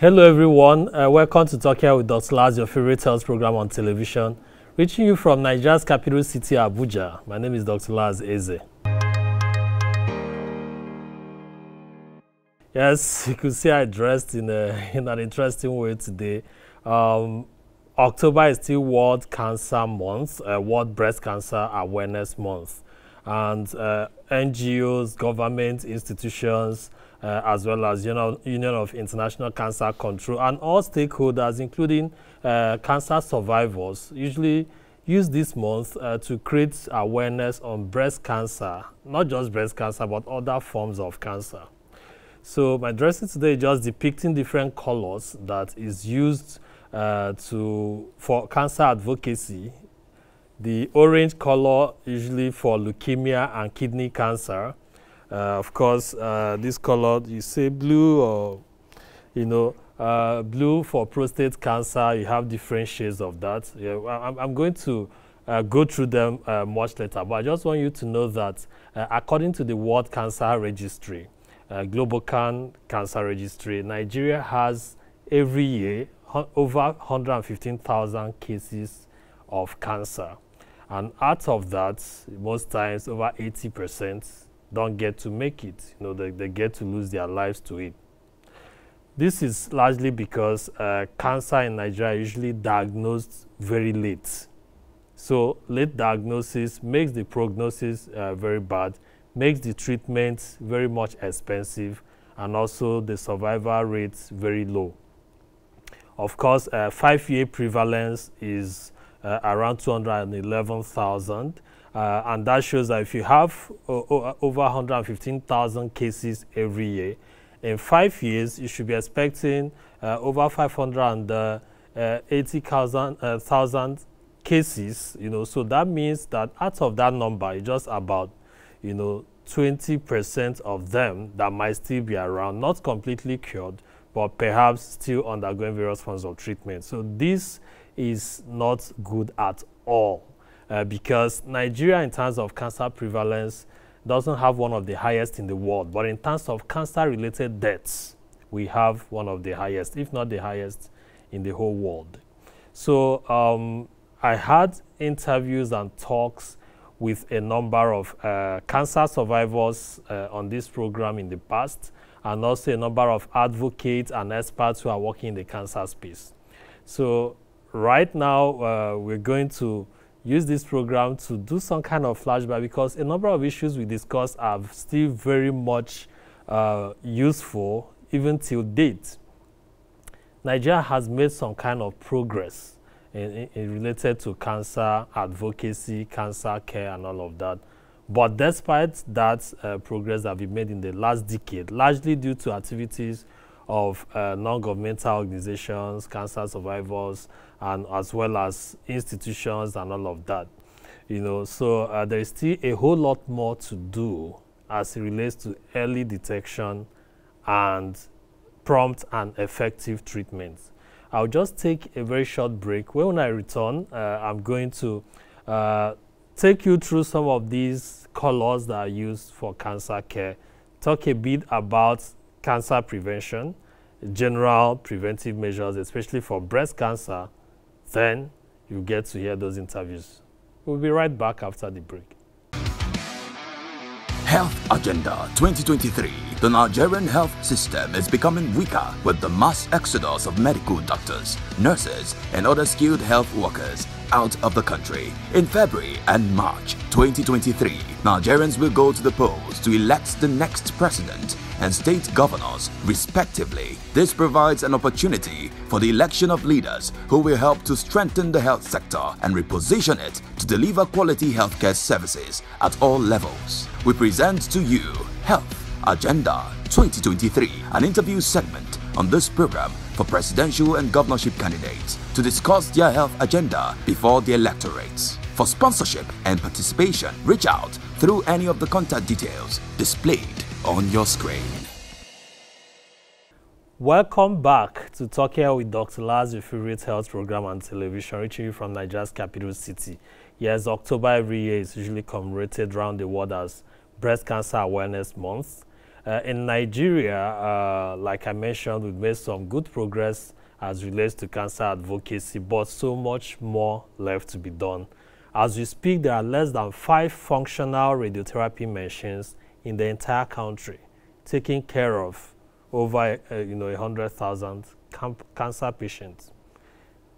Hello, everyone. Uh, welcome to Talk Health with Dr. Laz, your favorite health program on television, reaching you from Nigeria's capital city, Abuja. My name is Dr. Laz Eze. Yes, you could see I dressed in, a, in an interesting way today. Um, October is still World Cancer Month, uh, World Breast Cancer Awareness Month. And uh, NGOs, government institutions, uh, as well as Union, Union of International Cancer Control, and all stakeholders, including uh, cancer survivors, usually use this month uh, to create awareness on breast cancer, not just breast cancer, but other forms of cancer. So my dressing today is just depicting different colors that is used uh, to for cancer advocacy. The orange color usually for leukemia and kidney cancer. Uh, of course, uh, this color you say blue or you know uh, blue for prostate cancer. You have different shades of that. Yeah, I'm, I'm going to uh, go through them uh, much later, but I just want you to know that according to the World Cancer Registry, GLOBOCAN Cancer Registry, Nigeria has every year over 115,000 cases of cancer. And out of that, most times over 80% don't get to make it. You know, they, they get to lose their lives to it. This is largely because uh, cancer in Nigeria usually diagnosed very late. So late diagnosis makes the prognosis uh, very bad, makes the treatment very much expensive, and also the survival rates very low. Of course, uh, five-year prevalence is uh, around 211,000. Uh, and that shows that if you have over 115,000 cases every year, in five years, you should be expecting uh, over 580,000 uh, uh, cases, you know, so that means that out of that number, just about, you know, 20% of them that might still be around, not completely cured, but perhaps still undergoing various forms of treatment. So this is not good at all uh, because Nigeria, in terms of cancer prevalence, doesn't have one of the highest in the world. But in terms of cancer-related deaths, we have one of the highest, if not the highest, in the whole world. So um, I had interviews and talks with a number of uh, cancer survivors uh, on this program in the past and also a number of advocates and experts who are working in the cancer space. So right now, uh, we're going to use this program to do some kind of flashback because a number of issues we discussed are still very much uh, useful even till date. Nigeria has made some kind of progress in, in, related to cancer advocacy, cancer care, and all of that. But despite that uh, progress that we made in the last decade, largely due to activities of uh, non-governmental organizations, cancer survivors, and as well as institutions and all of that, you know, so uh, there is still a whole lot more to do as it relates to early detection and prompt and effective treatment. I'll just take a very short break. When I return, uh, I'm going to uh, take you through some of these colors that are used for cancer care, talk a bit about cancer prevention, general preventive measures, especially for breast cancer, then you get to hear those interviews. We'll be right back after the break. Health Agenda 2023. The Nigerian health system is becoming weaker with the mass exodus of medical doctors, nurses, and other skilled health workers out of the country. In February and March 2023, Nigerians will go to the polls to elect the next president and state governors, respectively. This provides an opportunity for the election of leaders who will help to strengthen the health sector and reposition it to deliver quality healthcare services at all levels. We present to you Health Agenda 2023, an interview segment on this program for presidential and governorship candidates to discuss their health agenda before the electorates. For sponsorship and participation, reach out through any of the contact details displayed on your screen. Welcome back to Talk Health with Dr. Laz, your favorite health program on television, reaching you from Nigeria's capital city. Yes, October every year is usually commemorated around the world as Breast Cancer Awareness Month. Uh, in Nigeria, uh, like I mentioned, we've made some good progress as relates to cancer advocacy, but so much more left to be done. As we speak, there are less than five functional radiotherapy machines in the entire country, taking care of over uh, you know 100,000 cancer patients.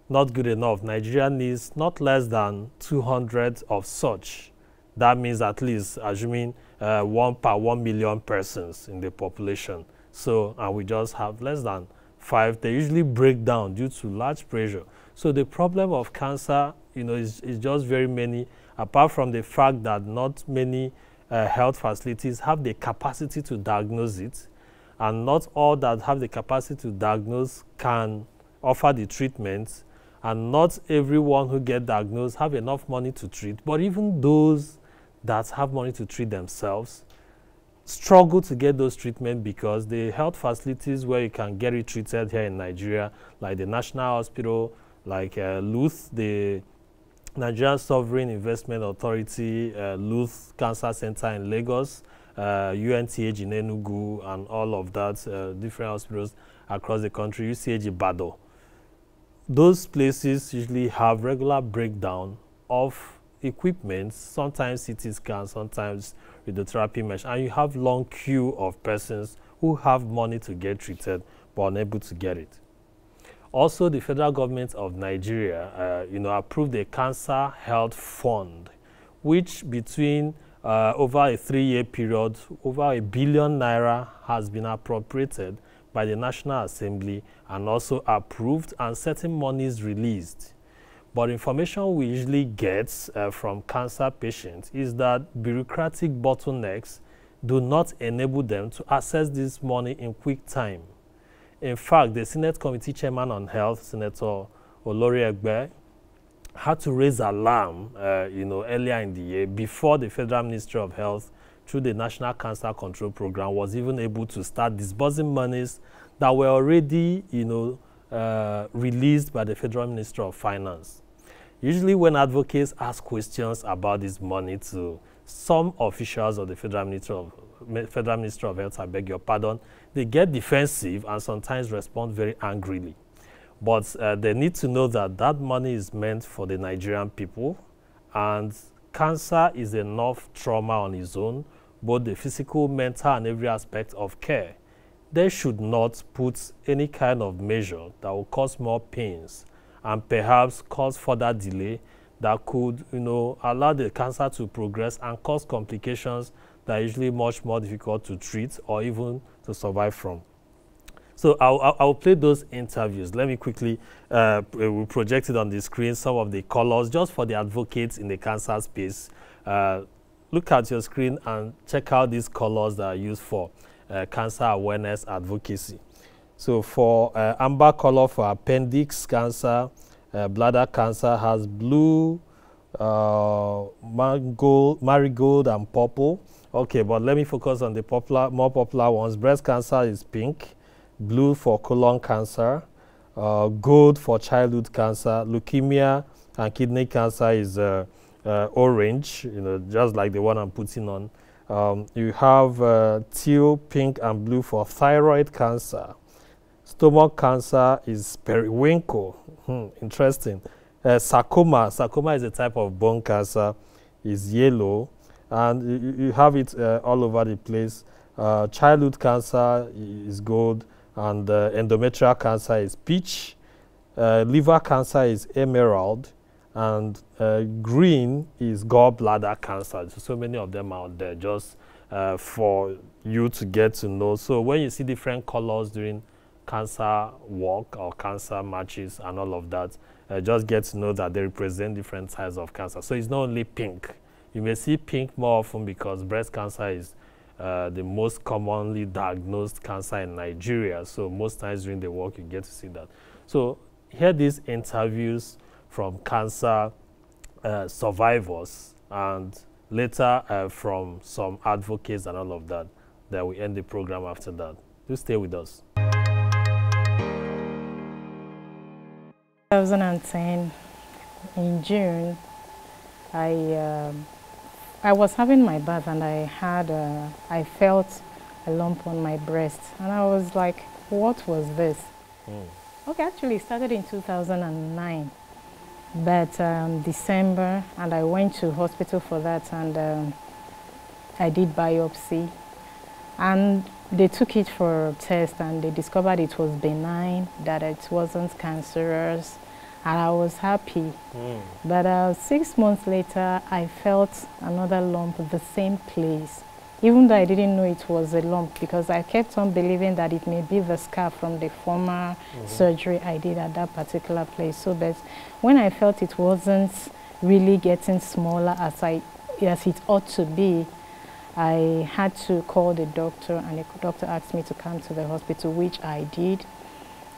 Not good enough. Nigeria needs not less than 200 of such. That means at least assuming uh, one per one million persons in the population. So, and we just have less than five. They usually break down due to large pressure. So the problem of cancer, you know, is, is just very many, apart from the fact that not many uh, health facilities have the capacity to diagnose it, and not all that have the capacity to diagnose can offer the treatment, and not everyone who get diagnosed have enough money to treat, but even those that have money to treat themselves struggle to get those treatment because the health facilities where you can get it treated here in Nigeria, like the National Hospital, like uh, LUTH, the Nigerian Sovereign Investment Authority, uh, LUTH Cancer Center in Lagos, uh, UNTH in Enugu, and all of that, uh, different hospitals across the country, UCH Ibadan. Those places usually have regular breakdown of equipment, sometimes CT scan, sometimes radiotherapy mesh, and you have long queue of persons who have money to get treated but unable to get it. Also, the federal government of Nigeria, uh, you know, approved a cancer health fund, which between uh, over a three-year period, over a billion naira has been appropriated by the National Assembly and also approved and certain monies released. But information we usually get uh, from cancer patients is that bureaucratic bottlenecks do not enable them to access this money in quick time. In fact, the Senate Committee Chairman on Health, Senator Oloriegbe, had to raise alarm, uh, you know, earlier in the year before the Federal Ministry of Health, through the National Cancer Control Program, was even able to start disbursing monies that were already, you know, uh, released by the Federal Ministry of Finance. Usually when advocates ask questions about this money to some officials of the Federal Ministry of, Federal Ministry of Health, I beg your pardon, they get defensive and sometimes respond very angrily. But uh, they need to know that that money is meant for the Nigerian people and cancer is enough trauma on its own, both the physical, mental, and every aspect of care. They should not put any kind of measure that will cause more pains and perhaps cause further delay that could, you know, allow the cancer to progress and cause complications that are usually much more difficult to treat or even to survive from. So I'll, I'll, play those interviews. Let me quickly, uh, we projected on the screen some of the colors just for the advocates in the cancer space. Uh, look at your screen and check out these colors that are used for uh, cancer awareness advocacy. So for uh, amber color for appendix cancer, uh, bladder cancer has blue, uh, marigold and purple. Okay, but let me focus on the popular, more popular ones. Breast cancer is pink, blue for colon cancer, uh, gold for childhood cancer, leukemia and kidney cancer is uh, uh, orange, you know, just like the one I'm putting on. Um, you have uh, teal, pink, and blue for thyroid cancer. Stomach cancer is periwinkle. Hmm, interesting. Uh, sarcoma. Sarcoma is a type of bone cancer. is yellow, and you, you have it uh, all over the place. Uh, childhood cancer is gold, and uh, endometrial cancer is peach. Liver cancer is emerald, and green is gallbladder cancer. So, so many of them out there just for you to get to know. So when you see different colors during cancer walk or cancer matches and all of that, uh, just get to know that they represent different types of cancer. So it's not only pink. You may see pink more often because breast cancer is uh, the most commonly diagnosed cancer in Nigeria. So most times during the walk, you get to see that. So here these interviews from cancer uh, survivors and later uh, from some advocates and all of that. Then we end the program after that. Do stay with us. 2010, in June, I, uh, I was having my bath and I had, uh, I felt a lump on my breast. And I was like, what was this? Mm. Okay, actually it started in 2009. But um, December, and I went to hospital for that, and um, I did biopsy. And they took it for a test, and they discovered it was benign, that it wasn't cancerous, and I was happy. Mm. But uh, six months later, I felt another lump at the same place even though I didn't know it was a lump because I kept on believing that it may be the scar from the former mm -hmm. surgery I did at that particular place. So, but when I felt it wasn't really getting smaller as I as it ought to be, I had to call the doctor and the doctor asked me to come to the hospital, which I did.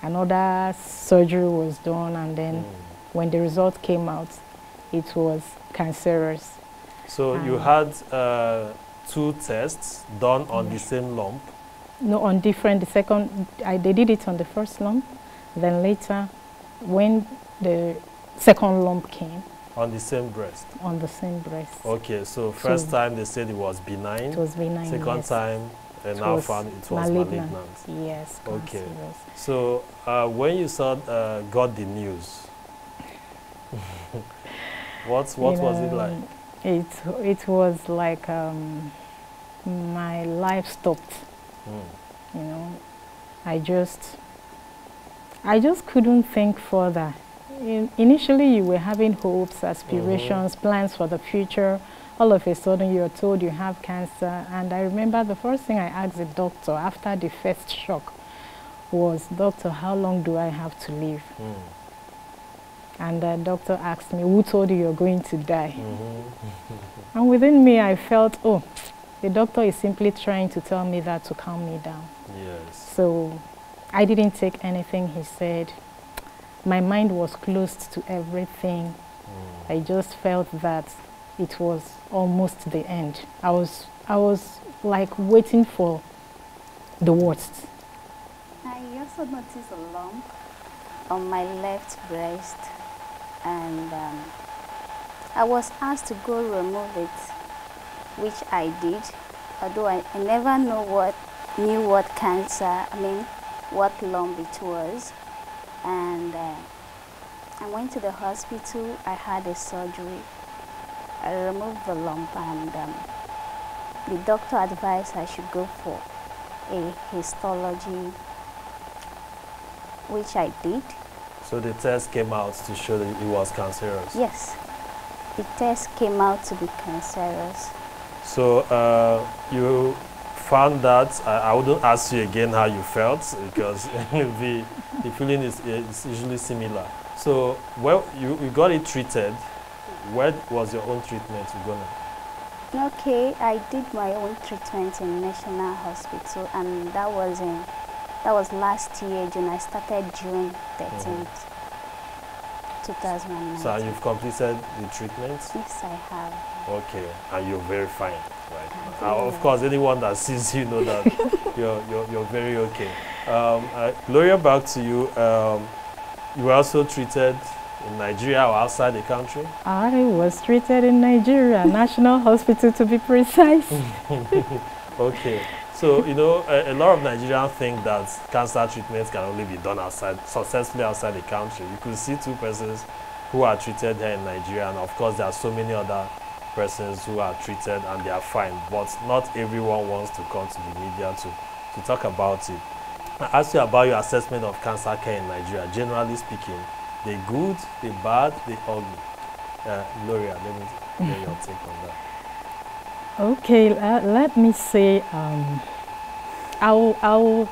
Another surgery was done and then mm. when the result came out, it was cancerous. So you had uh, two tests done on the same lump? No, on different. The second, I, they did it on the first lump. Then later, when the second lump came. On the same breast? On the same breast. Okay, so first so time they said it was benign. It was benign, Second yes. time, they now found it was malignant. malignant. Yes, Okay. So uh, when you saw, uh, got the news, what, what was know, it like? It, it was like um, my life stopped. Mm. You know, I just, I just couldn't think further. In, initially, you were having hopes, aspirations, mm -hmm. plans for the future. All of a sudden, you're told you have cancer. And I remember the first thing I asked the doctor after the first shock was, Doctor, how long do I have to live? Mm. And the doctor asked me, who told you you're going to die? Mm -hmm. and within me, I felt, oh, the doctor is simply trying to tell me that to calm me down. Yes. So I didn't take anything he said. My mind was closed to everything. Mm. I just felt that it was almost the end. I was, I was like waiting for the worst. I also noticed a lump on my left breast and um, I was asked to go remove it, which I did, although I, I never know what knew what cancer, I mean, what lump it was. And uh, I went to the hospital, I had a surgery. I removed the lump and um, the doctor advised I should go for a histology, which I did. So the test came out to show that it was cancerous? Yes. The test came out to be cancerous. So uh, you found that, I, I, wouldn't ask you again how you felt because the, the feeling is, is usually similar. So well, you, you got it treated. Where was your own treatment going Okay, I did my own treatment in National Hospital and that was in that was last year, June. I started June 13th, mm -hmm. 2009. So you've completed the treatment? Yes, I have. Okay, and you're very fine, right? Uh, of course, anyone that sees you know that you're, you're, you're very okay. Um, uh, Gloria, back to you. Um, you were also treated in Nigeria or outside the country? I was treated in Nigeria, National Hospital to be precise. okay. So, you know, a, a, lot of Nigerians think that cancer treatments can only be done outside, successfully outside the country. You could see two persons who are treated here in Nigeria, and of course, there are so many other persons who are treated and they are fine, but not everyone wants to come to the media to, to talk about it. I asked you about your assessment of cancer care in Nigeria, generally speaking. The good, the bad, the ugly. Uh, Gloria, let me get your take on that. Okay, uh, let me say, um, I'll, I'll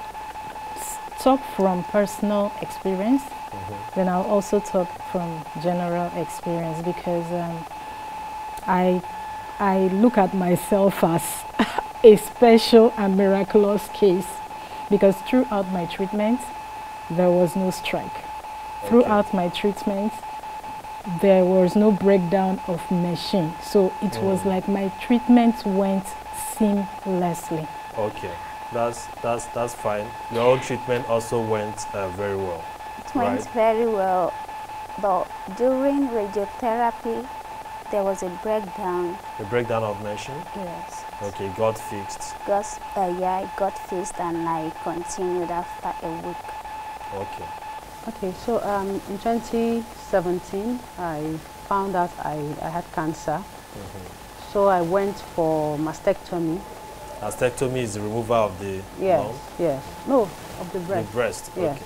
talk from personal experience, mm -hmm. then I'll also talk from general experience because um, I, I look at myself as a special and miraculous case because throughout my treatment, there was no strike. Okay. Throughout my treatment, there was no breakdown of machine. So it mm. was like my treatment went seamlessly. Okay, that's that's that's fine. Your own treatment also went uh, very well. It went very well, but during radiotherapy, there was a breakdown. A breakdown of machine? Yes. Okay, got fixed. Got, uh, yeah, it got fixed and I continued after a week. Okay. Okay, so um, in 2017, I found out I, I had cancer. Mm -hmm. So I went for mastectomy. Mastectomy is the removal of the yes, yes, no, of the breast. The breast, yes. okay.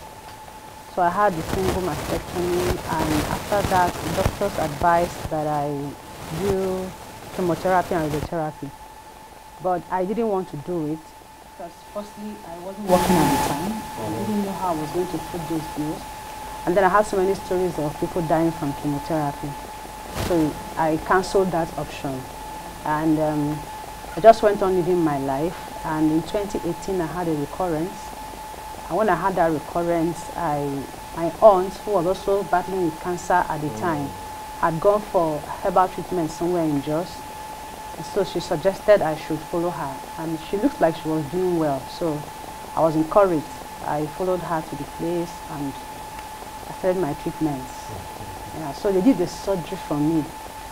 So I had the single mastectomy, and after that, doctors advised that I do chemotherapy and radiotherapy. But I didn't want to do it because firstly, I wasn't working at the time. I didn't know how I was going to foot those bills. And then I had so many stories of people dying from chemotherapy. So I cancelled that option. And um, I just went on living my life. And in 2018, I had a recurrence. And when I had that recurrence, I, my aunt, who was also battling with cancer at the time, had gone for herbal treatment somewhere in Jos. So she suggested I should follow her. And she looked like she was doing well. So I was encouraged. I followed her to the place and I started my treatments. Yeah, so they did the surgery for me.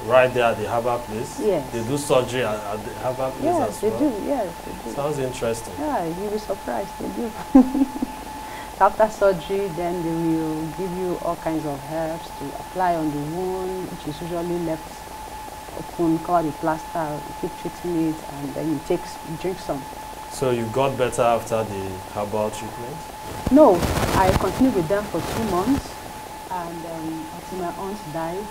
Right there at the Harbour place? Yes. They do surgery at, at the Harbour place yes, as they well? do. Yes, they do. Sounds interesting. Yeah, you'll be surprised. They do. After surgery, then they will give you all kinds of herbs to apply on the wound, which is usually left open, cover the plaster, keep treating it, and then you take, drink some. So you got better after the herbal treatment? No, I continued with them for two months and um, until my aunt died.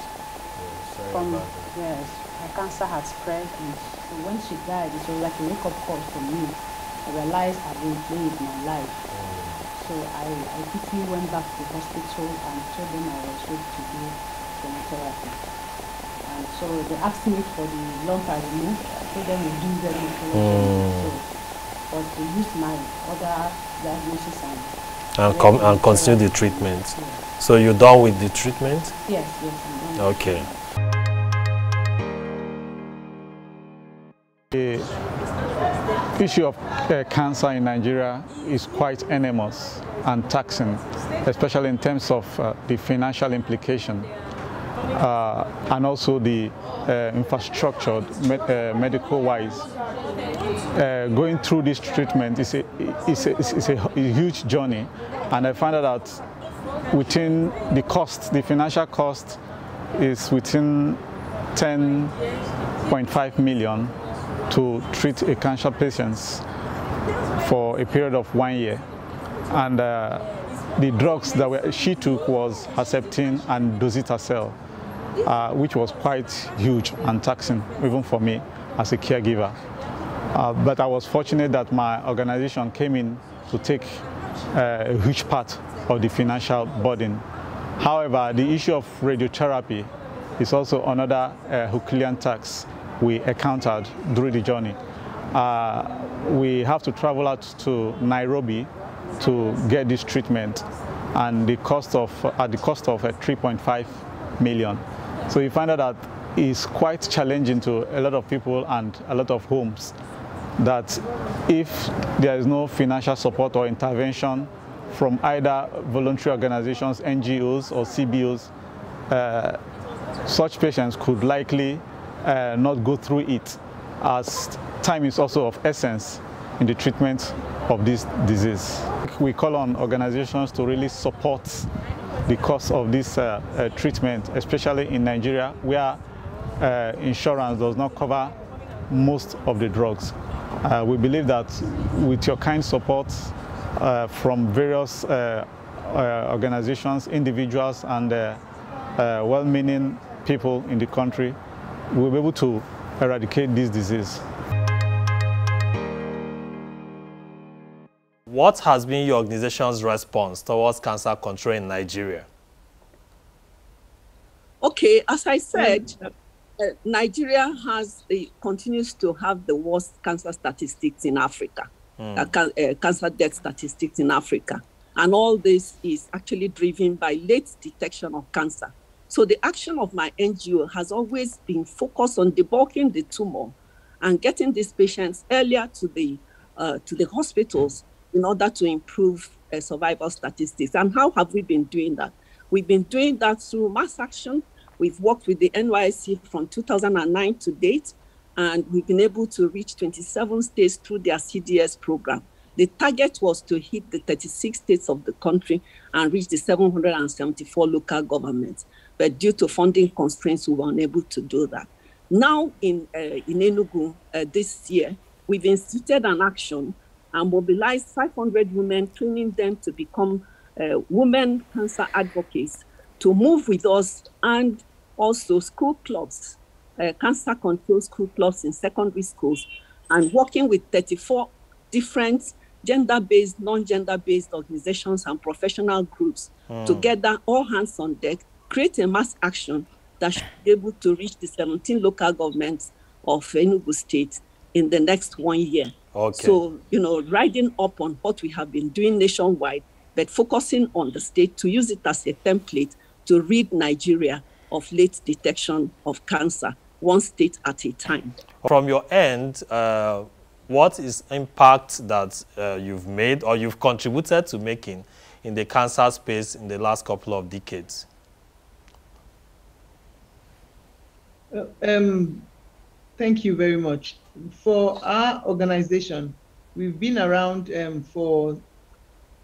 From yes, her cancer had spread, and so when she died, it was like a wake-up call for me. I realized I've been playing with my life. Mm. So I, I quickly went back to the hospital and told them I was ready to do chemotherapy. And so they asked me for the lump I removed. I told them we do them mm. so, but they used my other diagnosis and and, and continue the treatment. Yes. So you're done with the treatment? Yes, yes. Okay. The issue of uh, cancer in Nigeria is quite enormous and taxing, especially in terms of uh, the financial implication and also the uh, infrastructure uh, medical-wise. Uh, going through this treatment is a, is, a, is a huge journey and I found out that within the cost, the financial cost is within 10.5 million to treat a cancer patient for a period of one year. And uh, the drugs that were, she took was Herceptin and Docetaxel, uh, which was quite huge and taxing even for me as a caregiver. Uh, but I was fortunate that my organization came in to take uh, a huge part of the financial burden. However, the issue of radiotherapy is also another uh, tax we encountered during the journey. Uh, we have to travel out to Nairobi to get this treatment and the cost of, at the cost of uh, 3.5 million. So we find out that it's quite challenging to a lot of people and a lot of homes that if there is no financial support or intervention from either voluntary organizations, NGOs or CBOs, uh, such patients could likely uh, not go through it as time is also of essence in the treatment of this disease. We call on organizations to really support the cost of this uh, uh, treatment, especially in Nigeria where uh, insurance does not cover most of the drugs. Uh, we believe that with your kind support, uh, from various uh, organizations, individuals, and well-meaning people in the country, we'll be able to eradicate this disease. What has been your organization's response towards cancer control in Nigeria? Okay, as I said, mm. uh, Nigeria has uh, continues to have the worst cancer statistics in Africa mm. uh, can, uh, cancer death statistics in Africa. And all this is actually driven by late detection of cancer. So the action of my NGO has always been focused on debulking the tumor and getting these patients earlier to the uh, to the hospitals in order to improve uh, survival statistics. And how have we been doing that? We've been doing that through mass action. We've worked with the NYSC from 2009 to date, and we've been able to reach 27 states through their CDS program. The target was to hit the 36 states of the country and reach the 774 local governments. But due to funding constraints, we were unable to do that. Now in, uh, in Enugu uh, this year, we've instituted an action and mobilized 500 women, training them to become uh, women cancer advocates to move with us and also school clubs, uh, cancer control school clubs in secondary schools, and working with 34 different gender-based, non-gender-based organizations and professional groups mm. together, all hands on deck, create a mass action that should be able to reach the 17 local governments of Enugu State in the next one year. Okay. So, you know, riding up on what we have been doing nationwide, but focusing on the state to use it as a template to rid Nigeria of late detection of cancer, one state at a time. From your end, uh, what is impact that uh, you've made or you've contributed to making in the cancer space in the last couple of decades? Uh, um, thank you very much. For our organization, we've been around um, for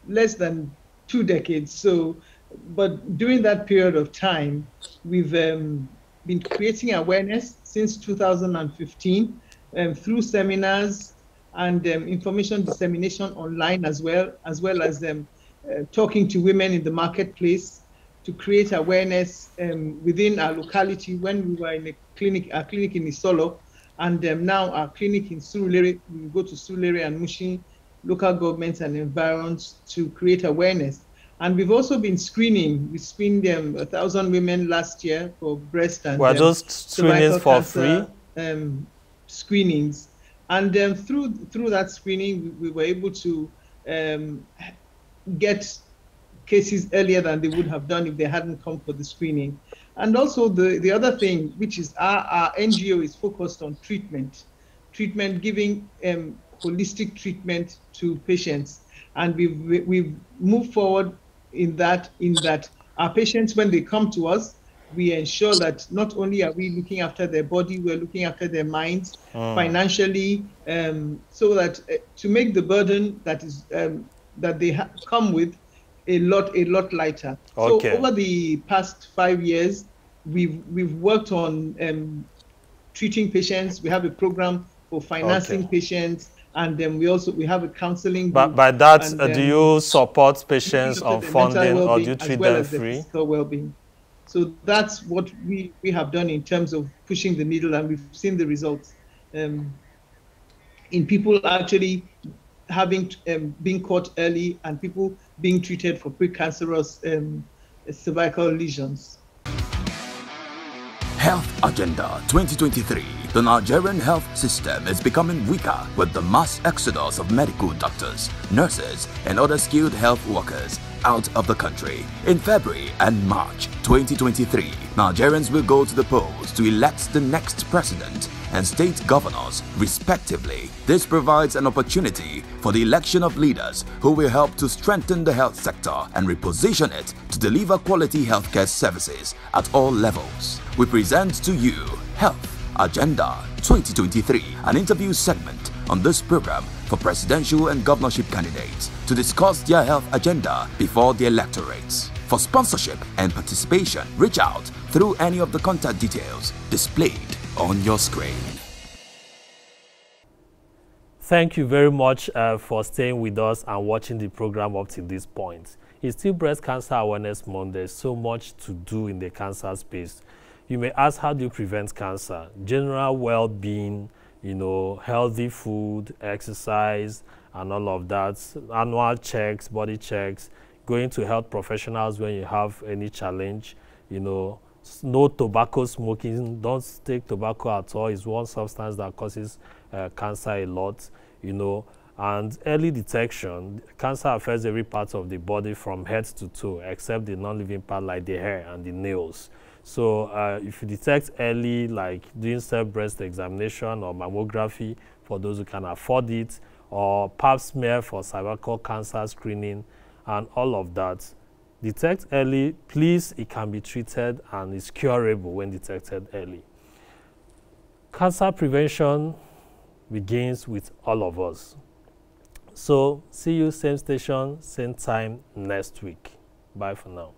less than two decades. So, but during that period of time, we've um, been creating awareness since 2015 um, through seminars, and um, information dissemination online as well, as well as um, uh, talking to women in the marketplace to create awareness um, within our locality when we were in a clinic, our clinic in Isolo, and um, now our clinic in Surulere, we go to Surulere and Mushin, local governments and environs to create awareness. And we've also been screening. We screened um, a thousand women last year for breast and were those screenings for free? Um, screenings and um, through through that screening, we, we were able to um, get cases earlier than they would have done if they hadn't come for the screening. And also the, the other thing, which is our, our NGO is focused on treatment, treatment, giving um, holistic treatment to patients. And we've, we've moved forward in that, in that our patients, when they come to us, we ensure that not only are we looking after their body, we're looking after their minds mm. financially, um, so that uh, to make the burden that is um, that they ha- come with a lot a lot lighter. Okay. So over the past five years, we've we've worked on um, treating patients. We have a program for financing okay. patients and then we also we have a counseling but by that uh, do you support patients on funding or do you treat well them free the well-being so that's what we, we have done in terms of pushing the needle, and we've seen the results um, in people actually having um, being caught early and people being treated for precancerous um, cervical lesions. Health Agenda 2023. The Nigerian health system is becoming weaker with the mass exodus of medical doctors, nurses, and other skilled health workers out of the country. In February and March 2023, Nigerians will go to the polls to elect the next president and state governors, respectively. This provides an opportunity for the election of leaders who will help to strengthen the health sector and reposition it to deliver quality healthcare services at all levels. We present to you Health Agenda 2023, an interview segment on this program for presidential and governorship candidates to discuss their health agenda before the electorates. For sponsorship and participation, reach out through any of the contact details displayed on your screen. Thank you very much uh, for staying with us and watching the program up to this point. It's still Breast Cancer Awareness Month. There's so much to do in the cancer space. You may ask, how do you prevent cancer? General well-being, you know, healthy food, exercise, and all of that. Annual checks, body checks, going to health professionals when you have any challenge, you know, no tobacco smoking, don't take tobacco at all. It's one substance that causes uh, cancer a lot, you know. And early detection, cancer affects every part of the body from head to toe, except the non-living part like the hair and the nails. So uh, if you detect early, like doing self-breast examination or mammography for those who can afford it, or pap smear for cervical cancer screening, and all of that, Detect early, please, it can be treated and is curable when detected early. Cancer prevention begins with all of us. So, see you same station, same time next week. Bye for now.